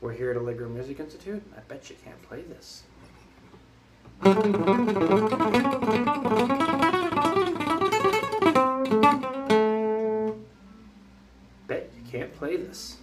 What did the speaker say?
We're here at Allegro Music Institute. I bet you can't play this. Bet you can't play this.